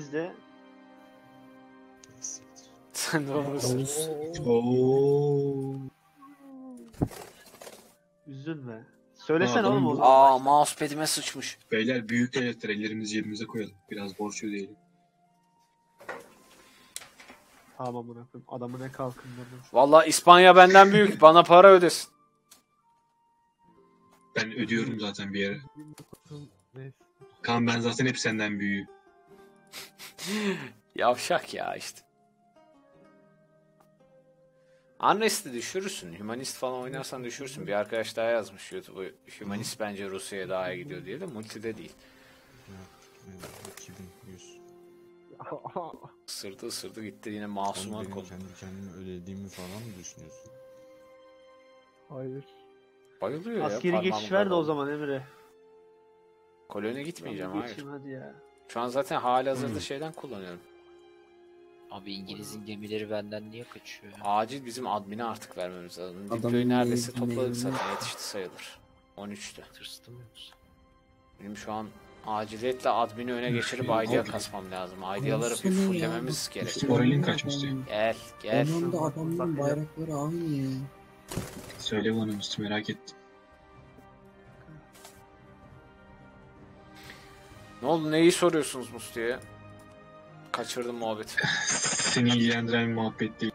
Bizde Sen de olursun. Oo. üzülme. Söylesene Adam oğlum o zaman. Aa mousepad'ime sıçmış. Beyler büyük devletler ellerimizi cebimize koyalım. Biraz borç ödeyelim. Tamam amına koyayım. Adamı ne kalkındırdın. Valla İspanya benden büyük. Bana para ödesin. Ben ödüyorum zaten bir yere. Kaan ben zaten hep senden büyüğüm. Yavşak ya işte. Unrest'i düşürürsün. Humanist falan oynarsan düşürürsün. Bir arkadaş daha yazmış YouTube'a. Humanist bence Rusya'ya daha iyi gidiyor diye de multide değil. 2100. Isırdı ısırdı gitti yine masuma konu. kendi kendime ödediğimi falan mı düşünüyorsun? Hayır. Bayılıyor ya. Askeri geçiş ver de o zaman Emre. Koloniye gitmeyeceğim hayır. geçeyim hadi ya. Şu an zaten hali hazırda Hmm. şeyden kullanıyorum. Abi İngiliz'in gemileri benden niye kaçıyor? ya? Acil bizim admini artık vermemiz lazım. Diployu neredeyse topladık zaten yetişti sayılır. 13'te. Tırstım yoksa. Benim şu an aciliyetle admini öne geçirip idea kasmam lazım. Ideaları bir fulllememiz gerek. İşte moralin kaçmıştı. Gel gel. Onun da adamların bayrakları aynı ya. Söyle bana Musti merak ettim. Ne oldu neyi soruyorsunuz Musti'ye? Kaçırdım muhabbeti. Seni ilgilendiren bir muhabbet değil.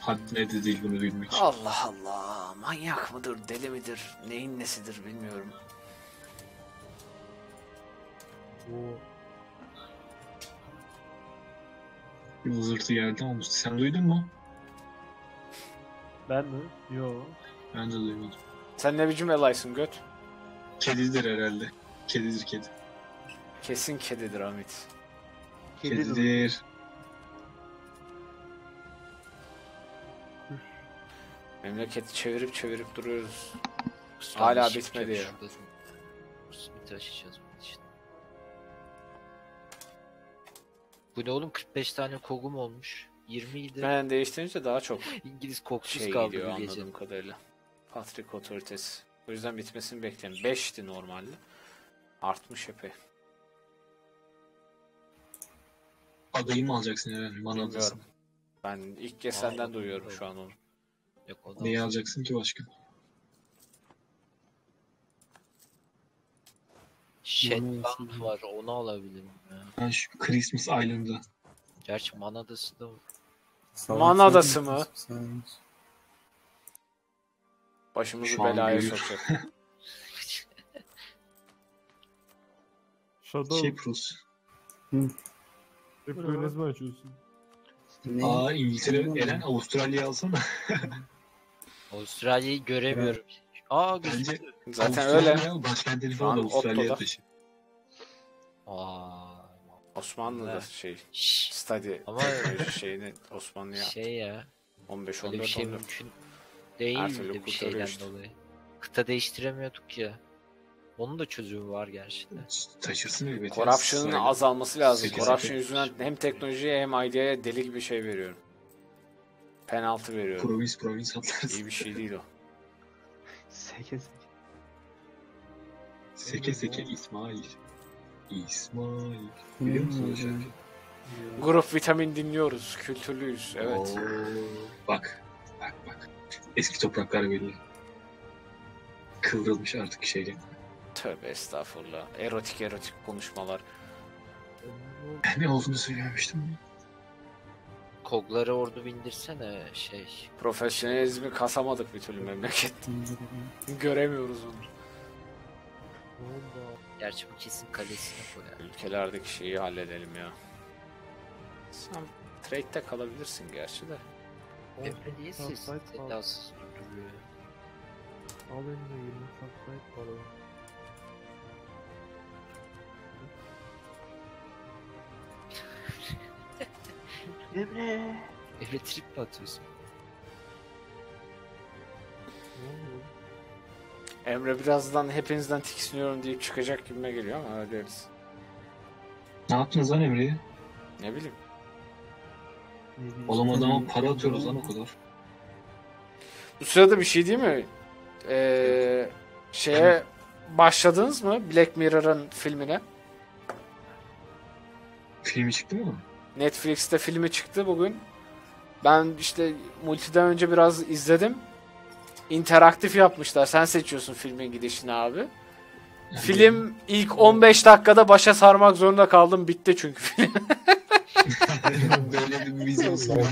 Haddine de değil bunu bilmek. Allah Allah. Manyak mıdır, deli midir, neyin nesidir bilmiyorum. Bir vızırtı geldi ama Musti sen duydun mu? Ben mi? Yo. Ben de duymadım. Sen ne biçim elaysın göt? Kedidir herhalde. Kedidir kedi. Kesin kedidir Hamit. Kedi de- Kedidir. Memleketi çevirip çevirip duruyoruz. Kusura Hala bitmedi ya. şurada. Smith'i açacağız bunun için. Bu ne oğlum 45 tane kogum olmuş. 20 idi. Ben değiştirince daha çok İngiliz kokusuz şey kaldı gidiyor bu gece. anladığım kadarıyla. Patrik otoritesi. O yüzden bitmesini beklerim. 5'ti normalde. Artmış epey. Adayı mı alacaksın Eren? Bilmiyorum. adasını. Ben ilk kez senden duyuyorum şu an onu. Yok o da Neyi olsun. alacaksın ki başka? Shetland var onu alabilirim ya. Ben şu Christmas Island'ı. Gerçi Man Adası da var. Man Adası mı? Sağ- Başımızı Şu an belaya sokacak. Shadow. Cyprus. Depoyu ne zaman açıyorsun? Ne? Aa İngiltere. Eren Avustralya'yı alsana. Avustralya'yı göremiyorum. Aa Bence gözüktü. Zaten Avustralya öyle. al, Başkentini Şu falan an Avustralya'ya Otto'da. taşı. Aa. Osmanlı'da Evet. şey Şşş. Ama şeyini Osmanlı'ya şey ya. 15 Öyle bir 14 şey 14. mümkün Her değil türlü de bir kurtarıyor şeyden işte. dolayı. Kıta değiştiremiyorduk ya. Onun da çözümü var gerçi de. Taşırsın elbette. Corruption'ın azalması lazım. Corruption yüzünden hem teknolojiye hem ideaya deli gibi şey veriyorum. Penaltı veriyorum. Provins provins atlarız. İyi bir şey değil o. Seke seke. Seke seke İsmail. İsmail. Biliyor Hmm, musun o şarkıyı? Grup vitamin dinliyoruz. Kültürlüyüz. Evet. Oo, Bak. Bak bak. Eski topraklar belli. Kıvrılmış artık şeyle. Tövbe estağfurullah. Erotik erotik konuşmalar. Ne olduğunu söylememiştim. Kogları ordu bindirsene şey. Profesyonelizmi kasamadık bir türlü memlekette. Göremiyoruz onu. Gerçi bu kesin kalesine koyar. Ülkelerdeki şeyi halledelim ya. Sen trade'de kalabilirsin gerçi de. Emre niye siz sedasız durduruyor? Al eline 20 subscribe var Emre. Emre trip mi atıyorsun? Emre birazdan hepinizden tiksiniyorum deyip çıkacak gibime geliyor ama öyle deriz. Ne yaptınız lan bileyim. Ne bileyim. Oğlum adama para atıyoruz lan o kadar. Bu sırada bir şey değil mi? Ee, şeye başladınız mı Black Mirror'ın filmine? filmi çıktı mı? Netflix'te filmi çıktı bugün. Ben işte multiden önce biraz izledim. İnteraktif yapmışlar. Sen seçiyorsun filmin gidişini abi. Film ilk 15 dakikada başa sarmak zorunda kaldım. Bitti çünkü film. böyle bir vizyonsuz var.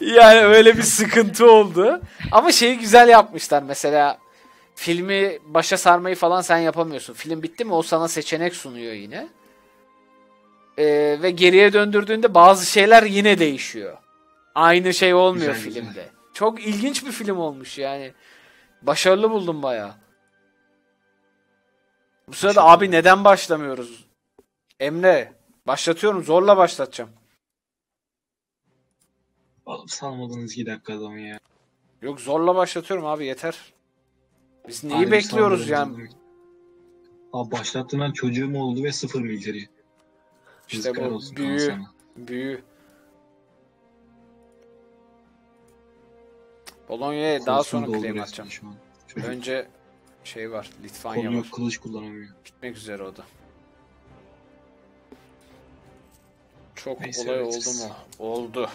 yani öyle bir sıkıntı oldu. Ama şeyi güzel yapmışlar. Mesela filmi başa sarmayı falan sen yapamıyorsun. Film bitti mi o sana seçenek sunuyor yine. Ee, ve geriye döndürdüğünde bazı şeyler yine değişiyor. Aynı şey olmuyor Güzel, güzel. filmde. Çok ilginç bir film olmuş yani. Başarılı buldum bayağı. Bu sırada Başarılı. abi neden başlamıyoruz? Emre başlatıyorum zorla başlatacağım. Oğlum salmadınız 2 dakika adamı ya. Yok zorla başlatıyorum abi yeter. Biz neyi Harbi bekliyoruz yani? Abi başlattım ben çocuğum oldu ve sıfır militeri. İşte bu büyü. sana. Büyü. Polonya'ya daha sonra claim atacağım. Şu an. Çocuk Önce şey var. Litvanya var. yok kılıç kullanamıyor. Bitmek üzere o da. Çok Neyse, olay oldu öğretiriz. mu? Oldu.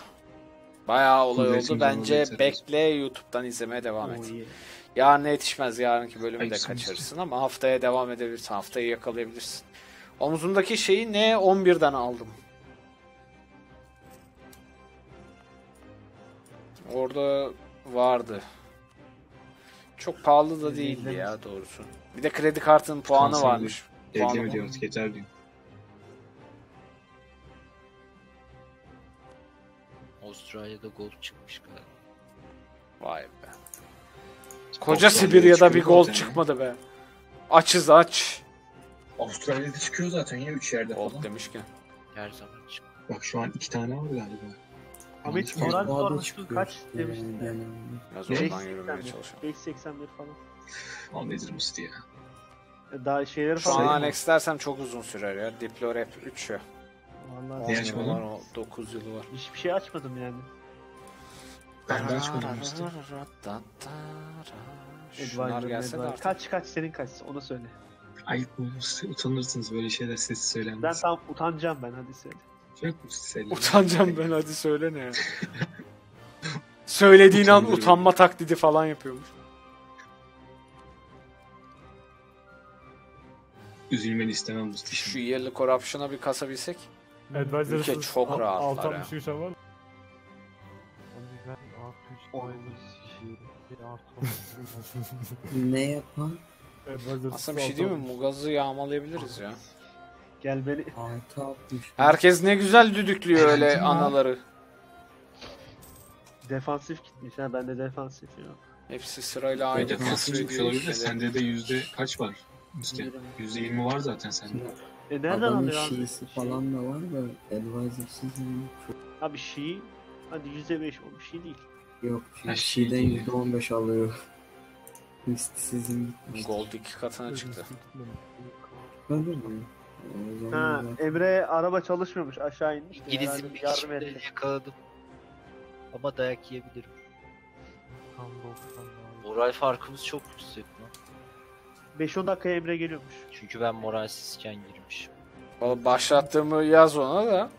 Bayağı olay Kuvvetin oldu. Bence bekle YouTube'dan izlemeye devam et. Oh, yeah. Yarın yetişmez. Yarınki bölümü de kaçırırsın ama haftaya devam edebilirsin. Haftayı yakalayabilirsin. Omuzundaki şeyi ne 11'den aldım. Orada vardı. Çok pahalı da değildi ya doğrusu. Bir de kredi kartının puanı Kanser varmış. Puanı mi var. diyor artık yeter diyor. Avustralya'da gol çıkmış galiba. Vay be. Koca Sibirya'da bir gol çıkmadı be. Açız aç. Avustralya'da çıkıyor zaten ya 3 yerde falan. demişken. Her zaman çıkıyor. Bak şu an 2 tane var galiba. Yanlış mı? moral Bağda sormuştu çıkıyor kaç demiştin yani. Biraz Ne? oradan yürümeye çalışıyorum. 581 falan. Al nedir Musti ya. E, Daha şeyleri Şu an falan. Alex dersem çok uzun sürer ya. Diplo Rap 3 ya. Vallahi 10 Ne yılı var, o 9 yılı var. hiçbir şey açmadım yani. Ben de açmadım Musti. Şunlar gelse de artık. Kaç kaç senin kaç onu söyle. Musti? Utanırsınız böyle şeyler sessiz Ben söylenmez. tam utanacağım ben hadi söyle. Söyle. Utanacağım ben hadi söyle ne ya. Söylediğin an utanma taklidi falan yapıyormuş. Üzülmeni istemem Musti Şu yerli corruption'a bir kasabilsek. Advisor'sız Ülke çok al- rahat alt var ya. var mı? Ben Oy. minus şey, bir artı Ne yapan? Advisor'sız Aslında bir şey değil mi? Mugaz'ı yağmalayabiliriz ya. Gel beni. Herkes ne güzel düdüklüyor öyle anaları. Defansif gitmiş ha bende defansif yok. Hepsi sırayla Aynı defansif diyor. olabilir sende de yüzde kaç var? Musti. Yüzde yirmi var zaten sende. E nereden Adamın alıyor abi? şeysi falan da var da advisor'sız yani Abi Şii hadi %5 o bir şey değil. yok. Şey yüzde on beş alıyor. Mistisizm gitmiş. Gold iki katına çıktı. Öyle mi? O zaman Ha Emre araba çalışmıyormuş aşağı inmiş. İngiliz'in bir yardım etti. yakaladım. Ama dayak yiyebilirim. Moral farkımız çok yüksek lan. 5-10 dakikaya Emre geliyormuş. Çünkü ben moralsizken girmişim. Vallahi Başlattığımı yaz ona da.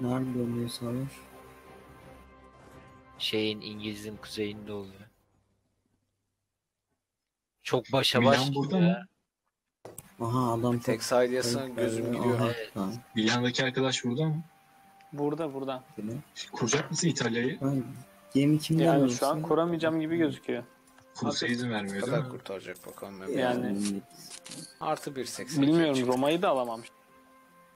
Nerede dönüyor savaş? Şeyin İngiliz'in kuzeyinde oluyor. Çok başa Milan baş burada mı? Aha adam Tek saydiyasına gözüm gidiyor. Aha, Evet. tamam. Milan'daki arkadaş burada mı? Burada burada. Bile. Kuracak mısın İtalya'yı? Ben gemi kimden Yani şu an kuramayacağım gibi gözüküyor. Kursa izin Ne vermiyor değil kadar mi? kurtaracak bakalım. Yani, Yani- Artı 1.80. Bilmiyorum Roma'yı da alamam.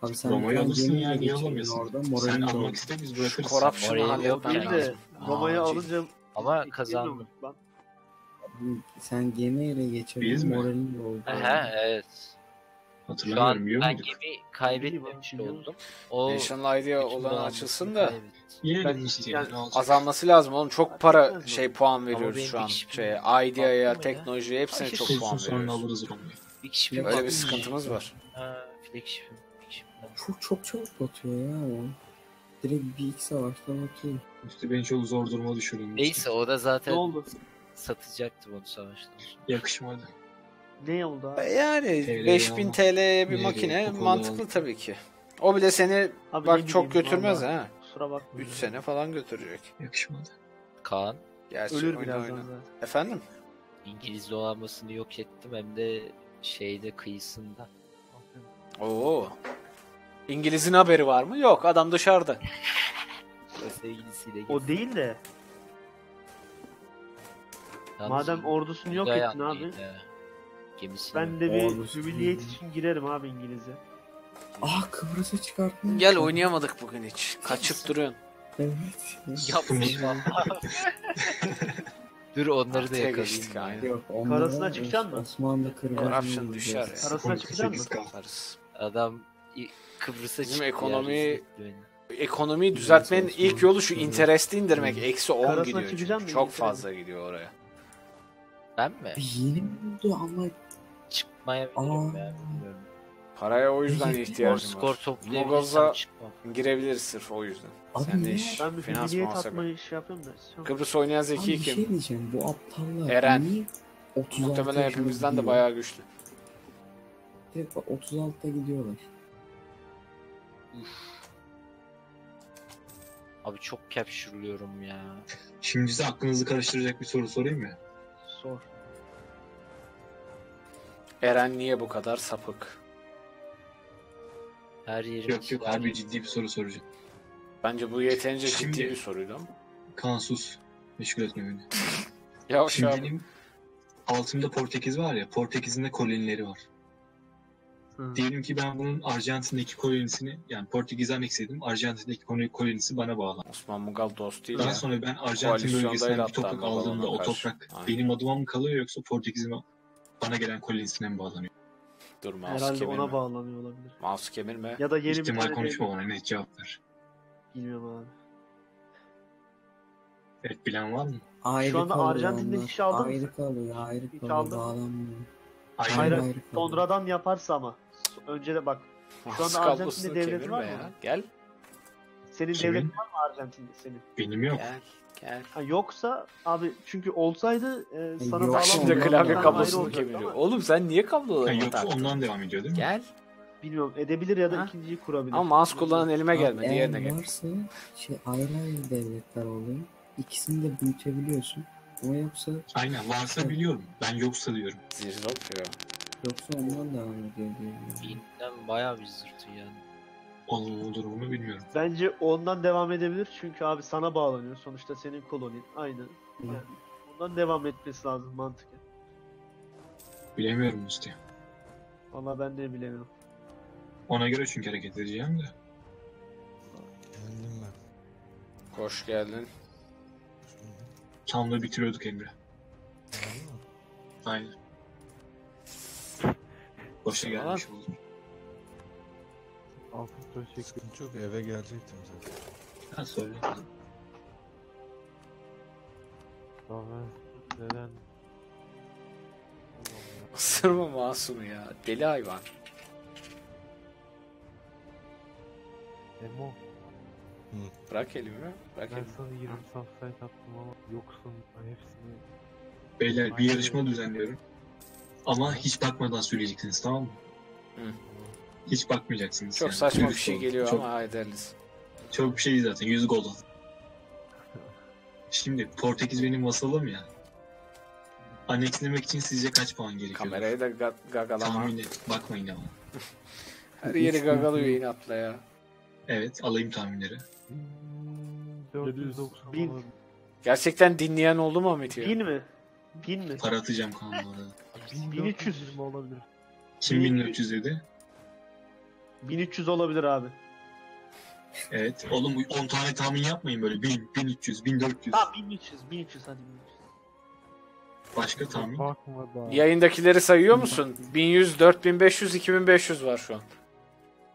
abi sen Roma'yı alırsın ya niye geçirdin alamıyorsun? Orada, Sen moralin de almak halletmem yok Değil yani. de Roma'yı Acil. alınca Ama kazandım. mi? Sen gemiyle Biz geçirdin mi? moralin de oldu. Aha evet. Şu Hatırlamıyorum an biliyor ben gemi kaybetmemiş oldum. O National Idea olan açılsın da. Yine Ben- yani ne azalması lazım oğlum. Çok para şey puan veriyoruz şu an. Şey. Idea'ya, teknolojiye hepsine çok puan sonra veriyoruz. Bir kişi Öyle bir sıkıntımız var. Ha, flagship'im. Çok çok çabuk batıyor ya o. Direkt bir iki savaşta batıyor. Musti beni çok zor duruma düşürdün. Neyse o da Ne zaten oldu? Satacaktı bunu savaştan sonra. Yakışmadı. Ne oldu abi? Yani TL'ye 5000 alma. TL'ye bir makine gerek mantıklı oldu. tabii ki. O bile seni Abi bak çok götürmez vallahi. ha. Kusura bakma. 3 sene falan götürecek. Yakışmadı. Kaan Gerçi Ölür birazdan zaten. Efendim? İngiliz donanmasını yok ettim hem de şeyde kıyısında. Oo. İngiliz'in haberi var mı? Yok. Adam dışarıda. O değil de Yalnız madem ordusunu yok Uzay ettin abi. Gemisini Ben de bir Ordusu değil. için girerim abi İngiliz'e. Ah Kıbrıs'a çıkartma. Gel oynayamadık bugün hiç. Kaçıp duruyorsun. Evet. yapmış valla. Dur onları da Artıya yakalayayım. geçtik, ya. aynen. Yok onlara Karasına çıkacaksın mı? Osmanlı Kıbrıs'a Corruption düşer ya. Arasına çıkacak mısın? Yaparız. Adam i- Kıbrıs'a Bizim çıktı ekonomi- ya, rezil etti beni. Ekonomiyi düzeltmenin ilk yolu şu interesti indirmek. Eksi 10 Karasına gidiyor. çünkü. mı Çok İngiltere'de? fazla gidiyor oraya. Ben mi? Yeni mi oldu ama Çıkmayabilirim Aa. ya bilmiyorum. Paraya o yüzden Bir- ihtiyacım Skor var. toplayabilirsem çıkmam. girebiliriz sırf o yüzden. Abi Sen de iş. Ben bir Finans Hümiliyet muhasebe. atmayı şey yapıyorum da. Kıbrıs oynayan Abi zeki bir şey kim? diyeceğim bu aptallar Eren. niye 36 Muhtemelen hepimizden de bayağı güçlü. Bak 36'da gidiyorlar. Abi çok capture'lıyorum ya. Şimdi size aklınızı karıştıracak bir soru sorayım mı? Sor. Eren niye bu kadar sapık? Her yerim Yok yok harbi ciddi bir soru soracağım. Bence bu yeterince Şimdi- ciddi bir soruydu ama. Kansuz. Meşgul etme beni. Yavaş Şimdi abi. benim altımda Portekiz var ya. Portekiz'in de kolonileri var. Hı. Diyelim ki ben bunun Arjantin'deki kolonisini yani Portekiz'i anneksedim. Arjantin'deki kol- kolonisi bana bağlı. Osman Mugal dost değil Daha ya. sonra ben Arjantin bölgesinden bir toprak aldığımda o toprak Aynen. benim adıma mı kalıyor yoksa Portekiz'in bana gelen kolonisine mi bağlanıyor? Dur mouse Herhalde kemirme. ona bağlanıyor olabilir. Mouse kemirme. Ya da yeni bir İhtimal tane konuşma bana net cevap ver. Bilmiyorum abi. Evet bilen var mı? Ayrı Şu anda kalıyor Arjantin'de onlar. hiç aldın mı Ayrı kalıyor ayrı kalıyor bağlanmıyor. Hayır. Hayır. Sonradan yaparsa ama. Önce de bak. Mouse anda Arjantin'de kablosunu devleti kemirme var mı? ya. Gel. Senin Kimin? devletin var mı Arjantin'de senin? Benim yok. Gel. Gel. Ha, yoksa abi çünkü olsaydı e, sana bağlanmayan şimdi klavye kablosunu kemiriyor. Oğlum sen niye Ha, kablolarını yoksa taktın? ondan devam ediyor değil mi? Gel. Bilmiyorum edebilir ya da Ha? ikinciyi kurabilir. Ama mouse kullanan elime Abi gelmedi. eğer Diğerine gel. varsa şey ayrı ayrı devletler oluyor. İkisini de büyütebiliyorsun. Ama yoksa Aynen varsa biliyorum. Ben yoksa diyorum. Zirzop ya. Yoksa ondan devam ediyor diye. Bayağı bir zırtı yani. Onun durumunu bilmiyorum. Bence ondan devam edebilir çünkü abi sana bağlanıyor. Sonuçta senin kolonin. Aynı. Yani ondan devam etmesi lazım mantıken. Bilemiyorum işte. Valla ben de bilemiyorum. Ona göre çünkü hareket edeceğim de. Geldim ben. Hoş geldin. Tam da bitiriyorduk Emre. Aynen. Boşa gelmiş oldum. Altın söz çekti. Sıkıntı yok eve gelecektim zaten. Ha söyle. Ben neden? Isırma masumu ya. Deli hayvan. Emo Bırak elimi. Bırak ben elimi. sana 20 subsite attım ama yoksun hepsini. Beyler bir yarışma düzenliyorum. Ama hiç bakmadan söyleyeceksiniz tamam mı? Hı. Hiç bakmayacaksınız. Çok yani. saçma bir Dürüst şey olun. geliyor çok, ama hallederiz. Çok bir şey değil zaten. 100 gol. Şimdi Portekiz benim vasalım ya. Annekslemek için sizce kaç puan gerekiyor? Kamerayı da ga- gagalama. Tahmini bakmayın ama. Her yeri gagalıyor inatla ya. Evet alayım tahminleri. Hmm, 490 Bin. Gerçekten dinleyen oldu mu Ahmet ya? Bin mi? Bin mi? Para atacağım kan bu arada. 1300. 1420 olabilir. Kim 1400 dedi? 1300 olabilir abi. Evet. Oğlum 10 tane tahmin yapmayın böyle. 1000, 1300, 1400. Tamam 1300. 1300 hadi 1300. Başka tahmin? Yayındakileri sayıyor musun? 1100, 4500, 2500 var şu an.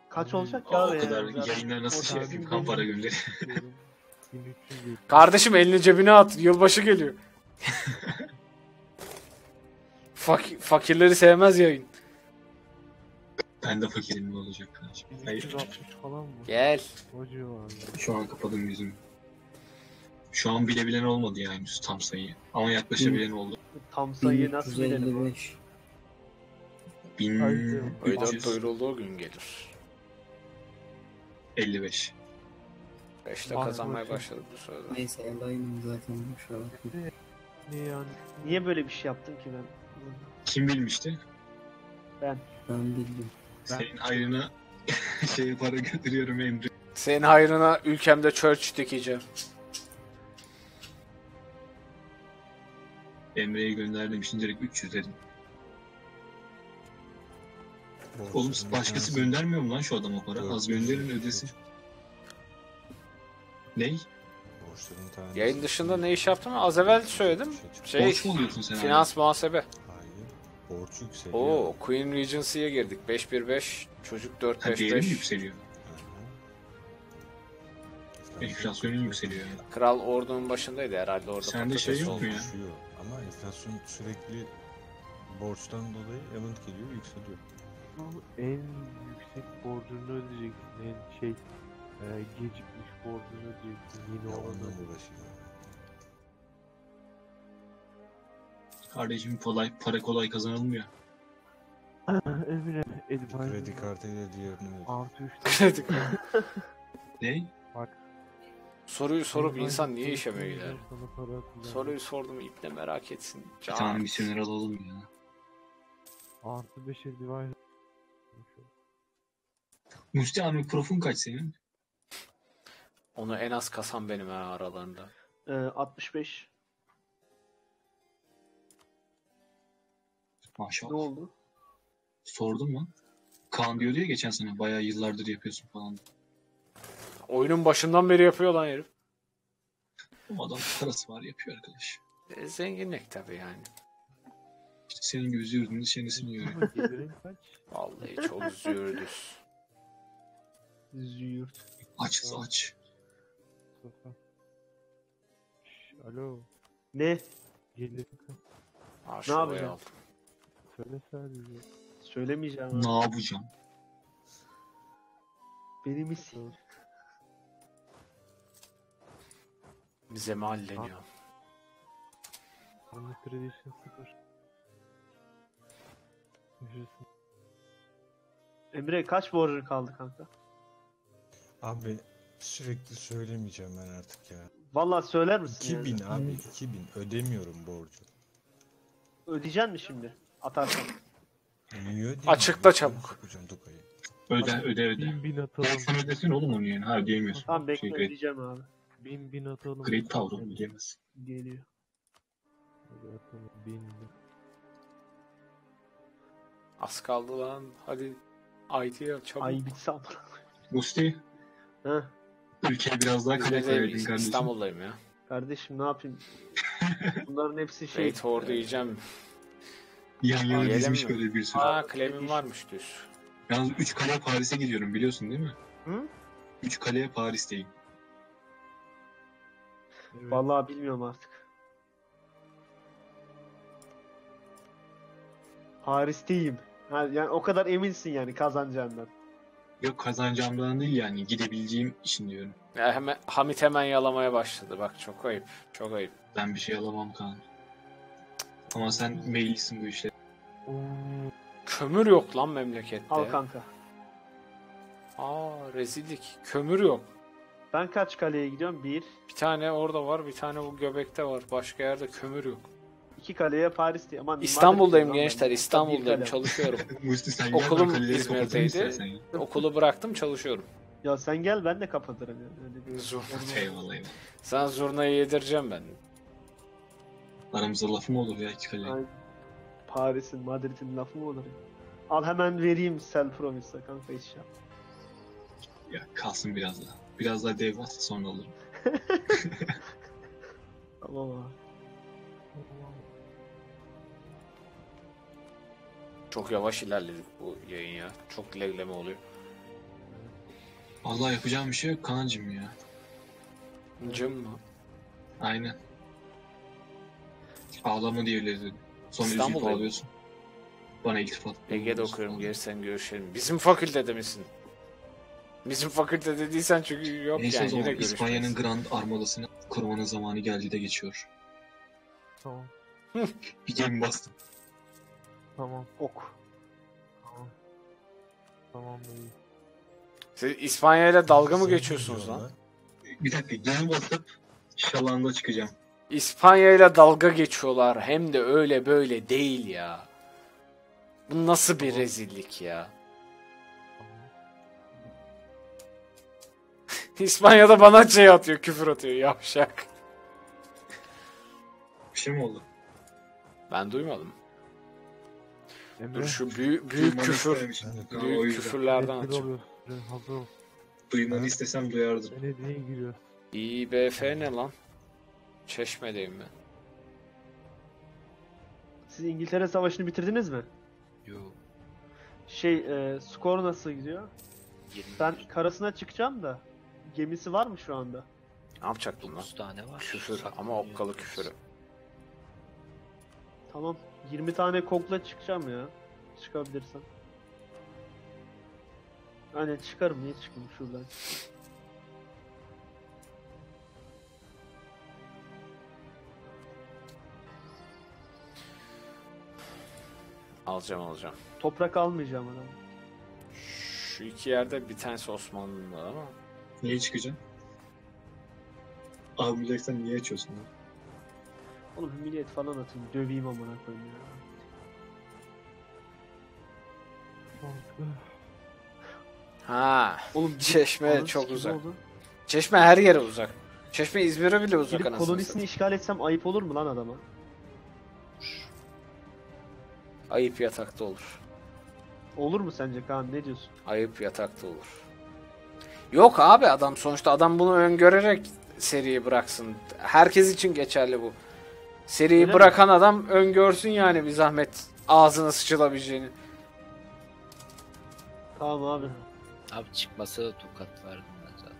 Kaç olacak O, ya? o be kadar yani zaten? yayınlara nasıl şey yapayım? Kan para benim- gönderi. 1300 değil. Kardeşim elini cebine at. Yılbaşı geliyor. Fak- fakirleri sevmez yayın. Ben de fakirim ne olacak kardeşim? Hayır. 1360 falan mı? Gel. O civarında. Şu an kapadım yüzümü. Şu an bilebilen olmadı yani henüz tam sayı. Ama yaklaşabilen oldu. Tam sayıyı nasıl bilelim? 1355. Oydan 1300. duyurulduğu gün gelir. 55. 5'te Bak kazanmaya bakayım. başladı bu sırada. Neyse Elay'ın zaten boş ver. Ne yani? Niye böyle bir şey yaptın ki ben? Kim bilmişti? Ben bildim. Senin hayrına şey para götürüyorum Emre. Senin hayrına ülkemde church dikeceğim. Emre'ye gönderdim şimdilik 300 dedim. Oğlum Borçların başkası tanesi göndermiyor mu lan şu adama para? Az 400 gönderin ödesin. Ney? Yayın dışında ne iş yaptım? Az evvel söyledim. Şey, Borç mu oluyorsun sen finans muhasebe. Borç yükseliyor. Oo, Queen Regency'ye girdik. 5-1-5, çocuk hala? Ha, değeri mi 4-5-5. yükseliyor? Hı hı. Enflasyonun yükseliyor yani. Kral ordunun başındaydı herhalde orada. Sende şey yok mu ya? Düşüyor. Ama enflasyon sürekli borçtan dolayı event geliyor yükseliyor. En yüksek borcunu ödeyeceksin. En şey e, gecikmiş borcunu ödeyeceksin. Yeni Ya olanı. ondan uğraşıyor. Kardeşim kolay, para kolay kazanılmıyor. Emre, Edwin. Kredi kartıyla diğerini ödüyor. Artı 3 Kredi Ne? bak. Soruyu sorup insan niye işemiyor atacağım. Soruyu sordum iple merak etsin. Bir tane Can. misyoner alalım ya. Artı 5 Edwin. Musti abi profun kaç senin? Onu en az kasan benim ha aralarında. Ee, 65. Maşallah. Ne oldu? Sordun mu? Kaan diyordu ya geçen sene bayağı yıllardır yapıyorsun falan. Oyunun başından beri yapıyor lan herif. O adam parası var yapıyor arkadaş. E, zenginlik tabii yani. İşte senin gibi zürdünün çenesini yiyor. Vallahi çok zürdüz. Züğürt. Açız aç. Alo. Ne? Kaç? Ha, Ne aldım. Söyle sadece. Söylemeyeceğim. abi. Ne yapacağım? Benim isim. Bize mi halleniyor? Army Tradition 0. Yaşasın. Emre kaç borcun kaldı kanka? Abi sürekli söylemeyeceğim ben artık ya. Vallahi söyler misin? 2000 yani? abi 2000 ödemiyorum borcu. Ödeyeceksin mi şimdi? Ödeyeyim? Açıkla çabuk. Öde öde öde. Bin bin atalım. sen ödesin oğlum onu yani. Ha ödeyemiyorsun. Tamam bekle Şey, ödeyeceğim abi. Bin bin atalım. great power oğlum ödeyemez. Geliyor. Hadi atalım. Bin bin. Az kaldı lan. Hadi IT yap çabuk. Ay bitse ama. Musti Heh. ülkeye biraz daha Rize'deyim, kaybedin kardeşim. İstanbul'dayım ya. Kardeşim ne yapayım? Bunların hepsi şey. Great Horde yiyeceğim. Yan yana dizmiş mi? böyle bir sürü. Aa claim'im varmış düz. Yalnız 3 kale Paris'e gidiyorum biliyorsun değil mi? Hı? 3 kaleye Paris'teyim. Evet. Vallahi bilmiyorum artık. Paris'teyim. Ha, yani o kadar eminsin yani kazanacağından. Yok kazanacağımdan değil yani gidebileceğim için diyorum. Ya hemen, Hamit hemen yalamaya başladı. Bak çok ayıp. Çok ayıp. Ben bir şey alamam Kaan. Ama sen meyillisin bu işlere. Kömür yok lan memlekette. Al kanka. Aa rezillik. Kömür yok. Ben kaç kaleye gidiyorum? Bir. Bir tane orada var, bir tane bu göbekte var. Başka yerde kömür yok. iki kaleye Paris'teyim. Aman İstanbul'dayım lan gençler. ben. İstanbul'dayım. Çalışıyorum. Musti sen gel Okulum İzmir'deydi. Okulu bıraktım çalışıyorum. Ya sen gel ben de kapatırım. Yani. Öyle bir Zor. Eyvallah. Sana zurnayı yedireceğim ben. Aramızda lafı mı olur ya iki kale? Ay, Paris'in, Madrid'in lafı mı olur ya? Al hemen vereyim Sel Promise'a kanka hiç yap. Ya kalsın biraz daha. Biraz daha dev at sonra alırım. Tamam abi. Çok yavaş ilerledik bu yayın ya. Çok legleme oluyor. Vallahi yapacağım bir şey yok Kaan'cım ya. Cım mı? Aynen. Ağlama diğerleri dedim. Sonra İstanbul'dayım. ağlıyorsun. Bana iltifat. Ege'de okuyorum. Gelirsen görüşelim. Bizim fakültede misin? Bizim fakültede değilsen çünkü yok Neyse yani o zaman yine İspanya'nın görüşmeyiz. Grand Armadası'nı kurmanın zamanı geldi de geçiyor. Tamam. Bir gemi bastım. Tamam. Ok. Tamam. Tamam iyi. Siz İspanya ile dalga mı geçiyorsunuz lan? Bir dakika gel basıp şalanda çıkacağım. İspanya ile dalga geçiyorlar. Hem de öyle böyle değil ya. Bu nasıl bir rezillik ya? İspanya'da bana şey atıyor, küfür atıyor, yavşak. Bir şey mi oldu? Ben duymadım. Emre, Dur şu büyük, büyük Duymanı küfür, Ha, o büyük yüzden. küfürlerden ol. Duymanı istesem duyardım. Venedik'e giriyor. İBF ne lan? Çeşmedeyim ben. Siz İngiltere Savaşı'nı bitirdiniz mi? Yo. Şey, e, skor nasıl gidiyor? 20 Ben karasına çıkacağım da. Gemisi var mı şu anda? Ne yapacak bunlar? 9 tane var. Küfür Saklanıyor. ama okkalı küfürü. Tamam. 20 tane kokla çıkacağım ya. Çıkabilirsem. Aynen çıkarım. Niye çıkayım şuradan? Alacağım alacağım. Toprak almayacağım adam. Şu iki yerde bir tanesi Osmanlı'nın var ama. Niye çıkacağım? Almayacaksan niye açıyorsun? lan? Oğlum milliyet falan atayım. Döveyim amına koyayım ya. Ha. Oğlum Çeşme çok uzak. oldu? Çeşme her yere uzak. Çeşme İzmir'e bile uzak Gidip anasını kolonisini satayım. işgal etsem ayıp olur mu lan adama? Ayıp yatakta olur. Olur mu sence Kaan ne diyorsun? Ayıp yatakta olur. Yok abi adam sonuçta adam bunu öngörerek seriyi bıraksın. Herkes için geçerli bu. Seriyi Öyle mi? bırakan adam öngörsün yani bir zahmet ağzına sıçılabileceğini. Tamam abi. Abi çıkmasa da tokat verdim ben zaten.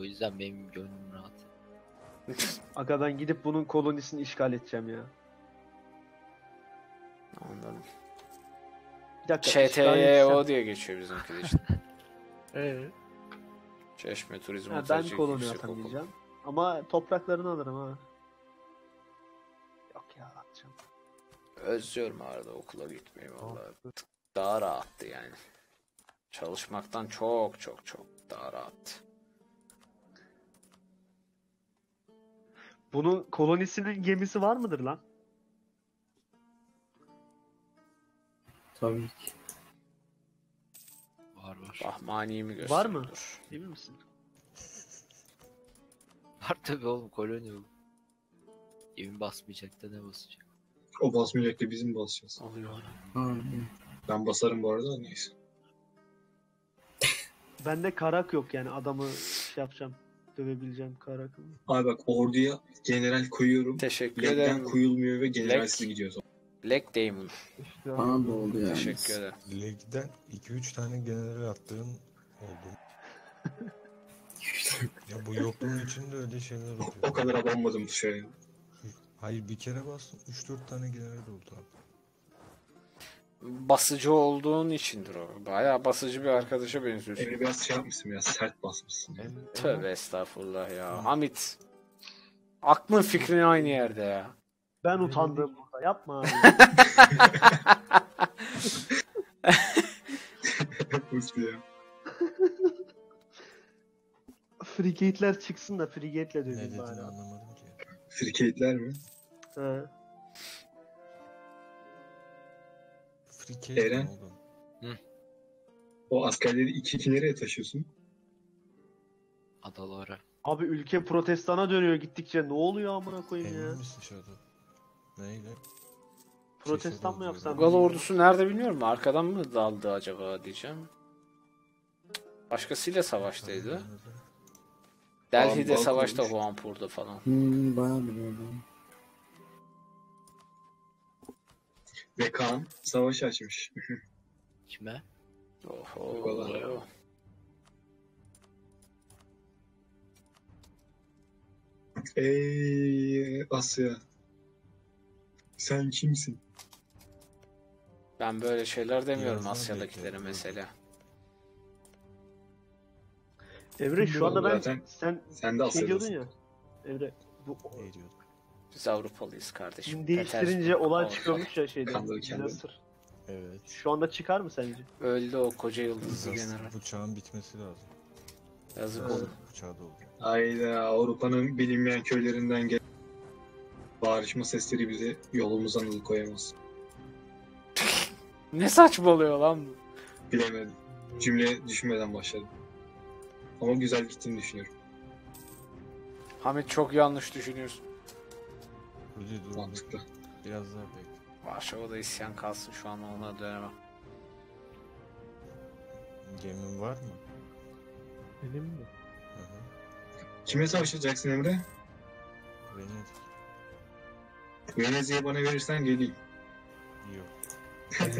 O yüzden benim gönlüm rahat. Aga ben gidip bunun kolonisini işgal edeceğim ya. Anladım. Bir dakika. ÇTYO diye geçiyor bizimki de işte. Çeşme Turizm Ha, ben Yüksekokulu. atamayacağım. Ama topraklarını alırım ha. Yok ya atacağım. Özlüyorum arada okula gitmeyi vallahi. Daha rahattı yani. Çalışmaktan çok çok çok daha rahattı. Bunun kolonisinin gemisi var mıdır lan? Tabii ki. Var var. Bahmani'yi mi Var mı? Emin misin? Var tabi oğlum koloni bu. Evin basmayacak da ne basacak? O basmayacak da bizim basacağız. Oluyor. Ben basarım bu arada da neyse. Bende karak yok yani adamı şey yapacağım. Dövebileceğim karakımı. Abi bak orduya general koyuyorum. Teşekkür Lekten ederim. koyulmuyor ve Lek. generalsiz gidiyoruz. Black Demon. İşte Bana da oldu yani. Teşekkür ederim. Leg'den 2-3 tane general attığım oldu. Ya bu yokluğun içinde öyle şeyler oluyor. O kadar abanmadım dışarıya. Hayır bir kere bastım 3-4 tane general oldu abi. Basıcı olduğun içindir o. Bayağı basıcı bir arkadaşa benziyorsun. Evine biraz şey yapmışsın biraz sert basmışsın. en, Tövbe estağfurullah ya. Hamit. Aklın fikrin aynı yerde ya. Ben utandım burada. Yapma abi. Frigate'ler çıksın da frigate'le Ne dediğini bari. anlamadım ki. Frikate'ler mi? He. Free case Eren? mi oğlum? O askerleri iki iki nereye taşıyorsun? Adalara. Abi ülke protestana dönüyor gittikçe. Ne oluyor amına koyayım ya? Emin misin Shadow? Neyle? Protestan mı yapsam? Mughal ordusu nerede bilmiyorum. Arkadan mı daldı acaba diyeceğim. Başkasıyla savaştaydı. Delhi'de savaşta. Huanpur'da falan. Hmm, bayağı biliyorum. Ve Kaan savaş açmış. Kime? Oho. Ey Asya. Sen kimsin? Ben böyle şeyler demiyorum Birazdan Asya'dakilere mesela. Evre şu anda ben Zaten sen Sen de şey diyordun ya. Evre bu Ne diyordum? Biz Avrupalıyız kardeşim. değiştirince Petersburg, olay Moskova. çıkıyormuş ya şeyde. Kandır kendini. Evet. Şu anda çıkar mı sence? Öldü o koca yıldızlı general. bıçağın bitmesi lazım. Yazık oldu. Bıçağı da olacak. Hayda Avrupa'nın bilinmeyen köylerinden gelen bağırışma sesleri bizi yolumuzdan alıkoyamaz. Ne saçmalıyor lan bu? Bilemedim. Cümle düşünmeden başladım. Ama güzel gittiğini düşünüyorum. Hamit çok yanlış düşünüyorsun. Öyle dur. Mantıklı. Biraz daha bekle. Varşova'da isyan kalsın şu an ona dönemem. Gemin var mı? Benim mi? Hı hı. Kime savaşacaksın Emre? Venedik. Venezia bana verirsen geleyim. Yok.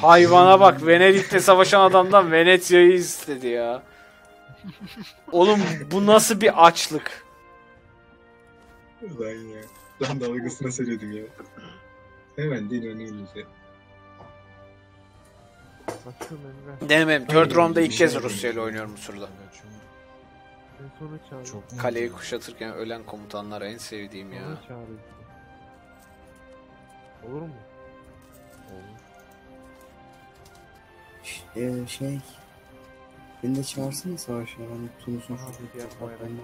Hayvana bak Venedik'te savaşan adamdan Venetsia'yı istedi ya. Oğlum bu nasıl bir açlık? Lan ya. Ben dalgasına söyledim ya. Hemen değil önümüzde. Denemem. Third round'da ilk kez şey Rusya ile yapayım. oynuyorum bu turda. En sonu çağır. Çok mu Kaleyi kuşatırken ölen komutanlar en sevdiğim ya. Olur mu? Olur. Ee, şey... Beni de çağırsana savaşa. Ben Tunus'un şu topraklarını.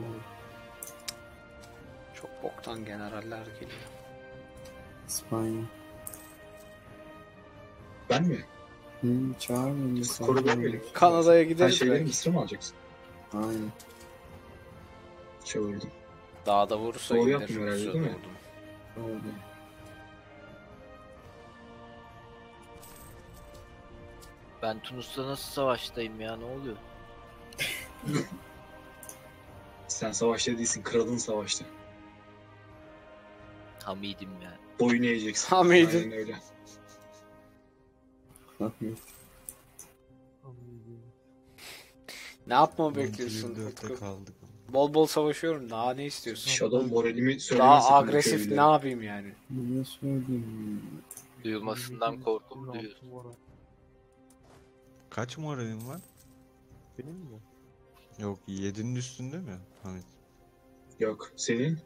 Çok boktan generaller geliyor. İspanya. Ben mi? Hı, çağır beni savaşa. vermeyelim. Kanada'ya Her gideriz şeyleri belki. Mısır'a mı alacaksın? Aynen. Çağırdım. Dağda vurursa Doğru gider. yaptım herhalde, Rusya değil mi? doğdu. Ben Tunus'ta nasıl savaştayım ya ne oluyor? Sen savaşta değilsin. Kralın savaşta. Hamidim yani. Boyun eğeceksin. Hamidin. Aynen öyle. Ne yapmamı 12'de bekliyorsun? kaldık. Bol bol savaşıyorum. Daha ne istiyorsun? Shadow moralimi Daha agresif ne yapayım yani? Ne söyleyeyim? Duyulmasından korkup Altı duyuyor. moral. Kaç moralin var? Benim mi? Yok 7'nin üstünde mi Hamit? Yok. Senin?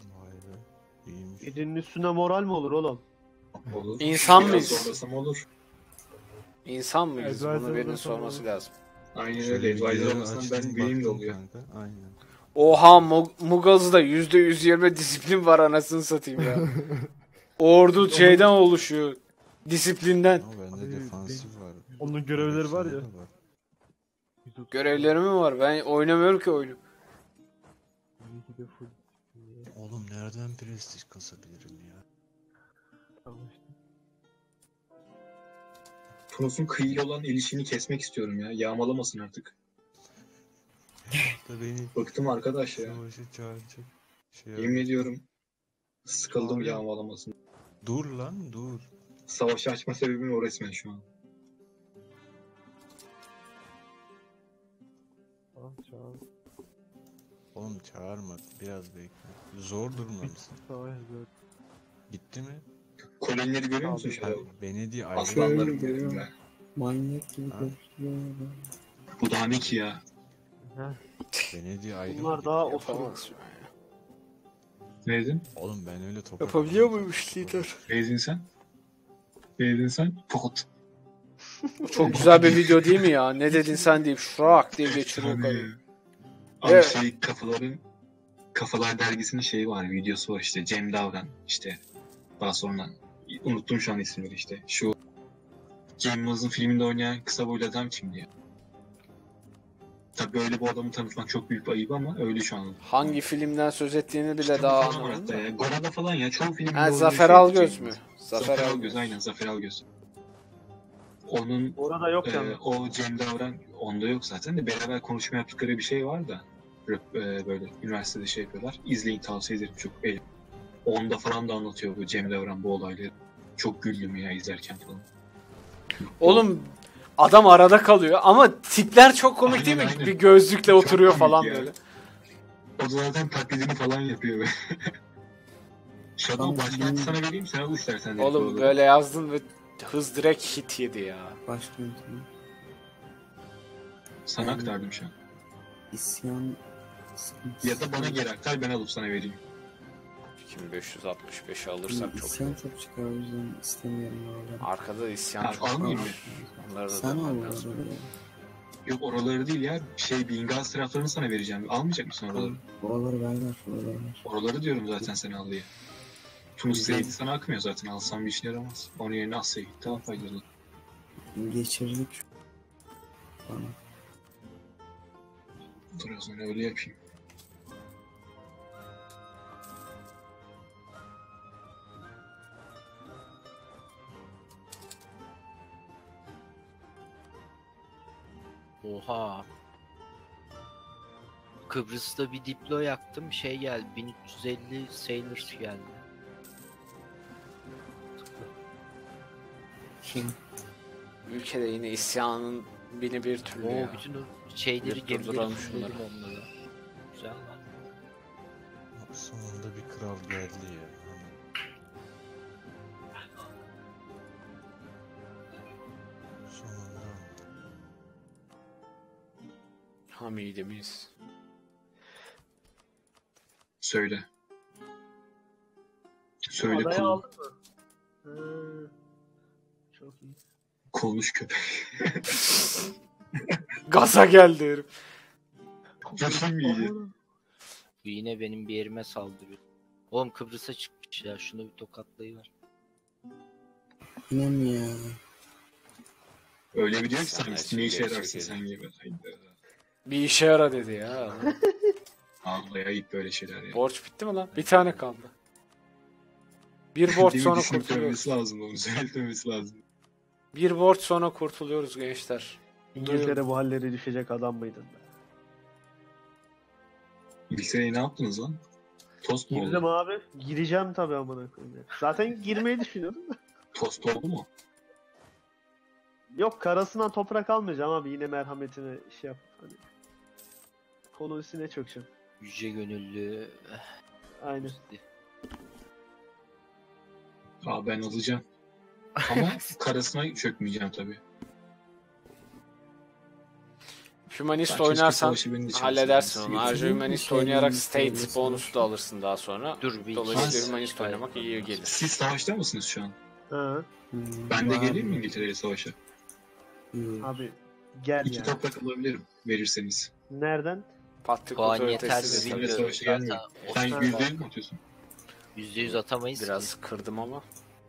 Vay be. İyiymiş. Elinin üstüne moral mi olur oğlum? Olur. İnsan Biraz mıyız? zorlasam olur. İnsan mıyız? Bunu Advisor'da birinin sonra sorması olur. lazım. Aynen Şöyle öyle. Advisor bilgileri olmasam açtım, ben benim de baktım oluyor. Kanka. Aynen. Oha Mu- Mugaz'da %120 disiplin var anasını satayım ya. Ordu şeyden oluşuyor. Disiplinden. Ama bende Abi, defansif var. Onun görevleri var ya. Var. 130 Görevleri mi var? Ben oynamıyorum ki oyunu. 22'de full. disiplinli. Oğlum nereden prestij kasabilirim ya? Tunus'un kıyıyla olan ilişkini kesmek istiyorum ya. Yağmalamasın artık. Da beni Bıktım arkadaş ya. savaşa çağıracak. Şey Yemin ediyorum. Sıkıldım Abi. yağmalamasın. Dur lan dur. Savaşı açma sebebim o resmen şu an. Çağır. Oğlum çağırma. Biraz bekle. Zor. Savaş zor. Bitti mi? Kolonileri görüyor musun Abi, Shadow? Venedik'i ayrı. Aslanlarım Görüyorum, ben. Manyak gibi konuşuyor. Bu daha ne ki ya? Heh. Venedik'i ayrı. Bunlar daha oturur. Yapamaz. Ne dedin? Oğlum ben öyle top Yapabiliyor muymuş lider? Ne dedin sen? Ne dedin sen? Pot. Çok güzel bir video değil mi ya? Ne dedin sen deyip şrak diye geçiriyor kadın. Abi Evet. şey kafaların Kafalar dergisinin şeyi var, videosu var işte Cem Davran işte daha sonra unuttum şu an isimleri işte şu Cem Yılmaz'ın filminde oynayan kısa boylu adam kimdi ya? Tabii öyle bu adamı tanıtmak çok büyük bir ayıp ama öyle şu an. Hangi filmden söz ettiğini bile Kitabı daha falan var anlamadım hatta da. ya. Gora'da falan ya çoğu filmde Ha, oynuyor Zafer şey, Algöz Cem mü? Yılmaz. Zafer, Zafer Algöz. Aynen Zafer Algöz. Onun Orada yok yani. o Cem Davran onda yok zaten de beraber konuşma yaptıkları bir şey var da röp- e, böyle üniversitede şey yapıyorlar. İzleyin tavsiye ederim çok el. Onda falan da anlatıyor bu Cem Davran bu olayları. Çok güldüm ya izlerken falan. Oğlum adam arada kalıyor ama tipler çok komik Aynen, değil mi? aynen. Bir gözlükle Çok oturuyor falan ya. böyle. O zaten taklidini falan yapıyor be. Shadow başkenti sana vereyim sen al istersen. direkt Oğlum oraları. böyle yazdın ve hız direkt hit yedi ya. Başkentine. Sana aktardım şu an. İsyan. Ya da bana geri aktar ben alıp sana vereyim. 2565'i alırsak çok iyi. İsyan çok çıkar o yüzden istemiyorum oraları. Arkada isyan Ha, çok almayayım mı? Onları da Sen al demen lazım. oraları. ya. Yok oraları değil ya. Şey Bingaz taraflarını sana vereceğim. Almayacak mısın oraları? Oraları verler, oraları ver. Oraları diyorum zaten sen al diye. Tunus zeydi sana akmıyor zaten. Alsan bir işine yaramaz. Onun yerine Asya git. Daha faydalı. Geçirdik bana. Dur o zaman öyle yapayım. Oha. Kıbrıs'ta bir diplo yaktım şey geldi 1350 Sailors geldi. Kim? Ülkede yine isyanın bini bir türlü Oo ya. bütün o şeyleri gemileri durduralım fulledim şunları. onları. Güzel lan. Sonunda bir kral geldi ya. Hani Sonunda. Hamidimiz. Söyle. Söyle Adayı aldın mı? Hı. Çok iyi. kulmuş köpek. Gaza geldi herif. Yapayım mı iyice? Bu yine benim bir yerime saldırıyor. Oğlum Kıbrıs'a çıkmış ya şunu bir tokatlayıver. Yine mi ya? Öyle bir diyor ki Sen ne işe şeyi yararsın sen gibi. Bir işe yara dedi ya. Vallahi ayıp böyle şeyler ya. Borç bitti mi lan? Bir tane kaldı. Bir borç sonra görmesi lazım onu. Söylemesi lazım. Bir borç sonra kurtuluyoruz gençler. İngiltere bu hallere düşecek adam mıydın? be? İngiltere'ye ne yaptınız lan? Tost mu Girdim oldu? abi. Gireceğim tabii amına koyayım. ya. Zaten girmeyi düşünüyordum da. Tost oldu mu? Yok karasından toprak almayacağım abi. Yine merhametine şey yap. Hani. Kolonisine çökeceğim. Yüce gönüllü. Aynen. Aa ben alacağım. Ama karasına çökmeyeceğim tabii. Humanist Ben keşke oynarsan halledersin onu. Ayrıca? Humanist oynayarak State bonusu da alırsın daha sonra. Dur bir Dolayısıyla iki- Humanist oynamak iyiye gelir. Siz savaşta mısınız şu an? Hmm, Ben de geleyim mi? İngiltere'ye savaşa? Abi gel İki ya. toprak alabilirim verirseniz. Nereden? Patlık Puan yetersiz Sizinle savaşa Sen yüzde mi atıyorsun? yüzde yüz atamayız. Biraz kırdım ama.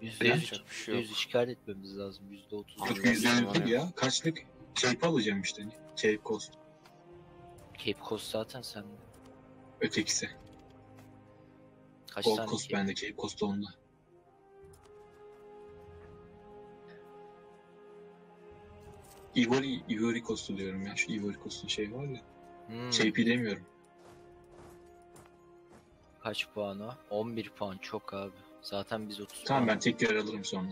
Yüzde yüz, Yapacak bir şey yüz yok. işgal etmemiz lazım. Yüzde otuz. Yüzde yüz değil ya. Kaçlık? Cape alacağım işte. Cape Coast. Cape Coast zaten sende. Ötekisi. Kaç Gold tane Coast Cape- bende. Cape Coast onda. Ivory, Ivory Coast'u diyorum ya. Şu Ivory Coast'un şey var ya. Hmm, JP demiyorum. Kaç puan o? 11 puan çok abi. Zaten biz 30 Tamam ben tekrar alırım sonra.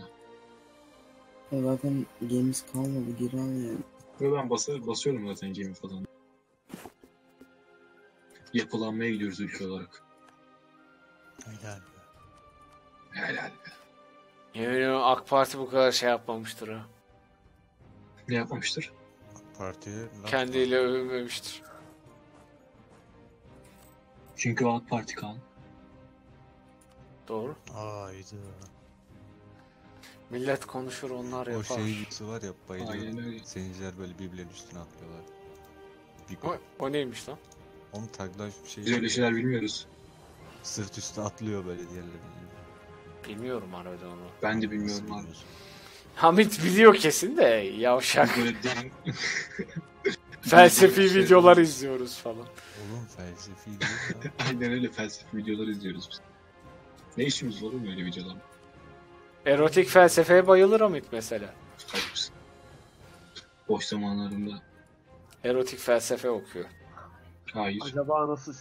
Ya zaten gemimiz kalmadı. Gir al yani. Ve ben basar, basıyorum zaten gemi falan. Yapılanmaya gidiyoruz ülke olarak. Helal be. Helal be. Yemin AK Parti bu kadar şey yapmamıştır ha. Ne yapmamıştır? Partiye laf Kendiyle övünmemiştir. Çünkü AK Parti kan. Doğru. Haydi. Millet konuşur onlar O yapar. şey birisi var ya öyle. Zenciler böyle birbirlerinin üstüne atlıyorlar. Bir O, o neymiş lan? Onun taglaş bir şey. Biz öyle şeyler bilmiyoruz. Sırt üstü atlıyor böyle diğerlerine. Bilmiyorum harbiden onu. Ben de bilmiyorum abi. Hamit biliyor kesin de yavşak. Felsefi Şey- videolar izliyoruz falan. Oğlum felsefi. Aynen öyle felsefi videolar izliyoruz biz. Ne işimiz var oğlum öyle videolar? Erotik felsefeye bayılır Hamit mesela. Haklısın. Boş zamanlarında. Erotik felsefe okuyor. Hayır. Acaba nasıl?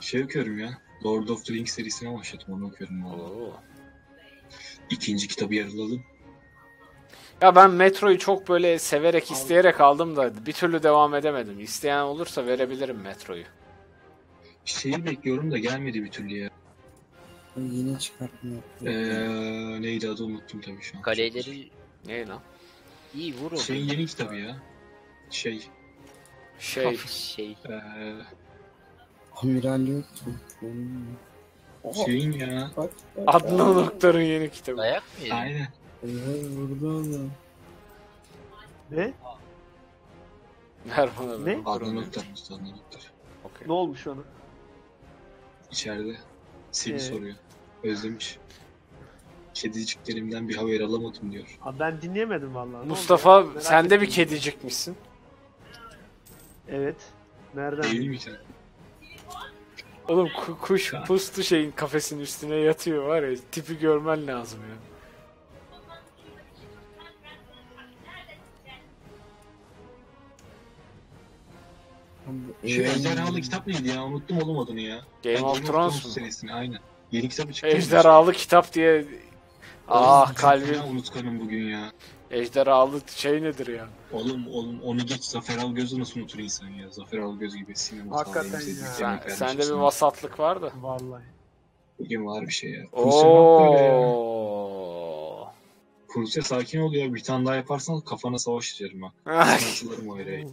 Şey okuyorum ya. Lord of the Rings serisine başladım. Onu okuyorum. Oo. İkinci kitabı yarıladım. Ya ben Metro'yu çok böyle severek isteyerek aldım da bir türlü devam edemedim. İsteyen olursa verebilirim Metro'yu. Şeyi bekliyorum da gelmedi bir türlü ya. Ay, Yine çıkartma yapıyor. Ee, neydi adı unuttum tabii şu an. Kaleleri Ne lan? iyi vur o. Şeyin yeni kitabı ya. Şey. Şey şey. Ee, Amiral. Onun Oha, Şeyin ya. bak, bak. Adnan Oktar'ın yeni kitabı. Dayak mı yedin? Aynen. Eyvah vurdu adam. Ne? Ver bana Ne? Adnan Oktar. Mustafa Adnan Oktar. Okey. Ne olmuş ona? İçeride. Seni Ee? soruyor. Özlemiş. Kediciklerimden bir haber alamadım diyor. Abi ben dinleyemedim vallahi. Ne oldu Mustafa? Merak sen de bir ettim. kedicikmişsin. Evet. Nereden? Değil mi sen? Oğlum ku- kuş pustu şeyin kafesin üstüne yatıyor var ya tipi görmen lazım ya. Şu ee, ejderhalı kitap neydi ya? Unuttum oğlum adını ya. Game Ha, of Thrones mu? serisini aynen. Yeni kitabı çıktı. Ejderhalı kitap diye Ah kalbim unutkanım bugün ya. ejderhalı şey nedir ya? Oğlum oğlum onu geç Zafer Algöz'ü nasıl unutur insan ya? Zafer Algöz gibi sinema Hakikaten ya. Sen, sende bir vasatlık var da. Vallahi. Bugün var bir şey ya. Kursiye ne yapıyor ya? Oo. Kursiye sakin ol ya. Bir tane daha yaparsan kafana savaş açarım bak. Atılırım o yere.